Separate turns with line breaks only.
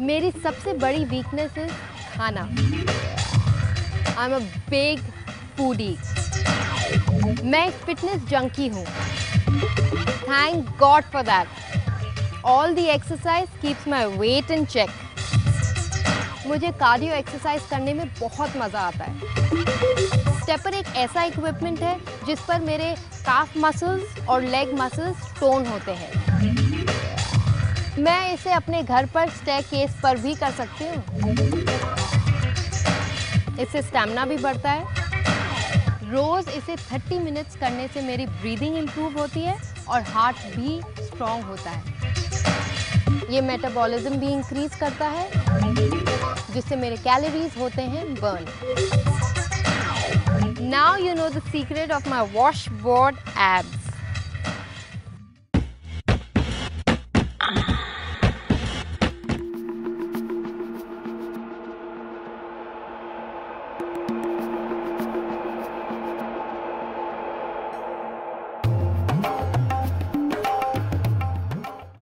मेरी सबसे बड़ी वीकनेस है खाना। I am a big foodie मैं एक फिटनेस जंकी हूँ। Thank God for that all the exercise keeps my weight in check मुझे कार्डियो एक्सरसाइज करने में बहुत मज़ा आता है। स्टेपर एक ऐसा इक्विपमेंट है जिस पर मेरे काफ मसल्स और लेग मसल्स टोन होते हैं। मैं इसे अपने घर पर स्टे केस पर भी कर सकती हूँ। इससे स्टेमिना भी बढ़ता है। रोज़ इसे 30 मिनट्स करने से मेरी ब्रीदिंग इम्प्रूव होती है और हार्ट भी स्ट्रॉन्ग होता है। ये मेटाबॉलिज्म भी इंक्रीज करता है, जिससे मेरे कैलोरीज होते हैं burn now you know the secret of my washboard abs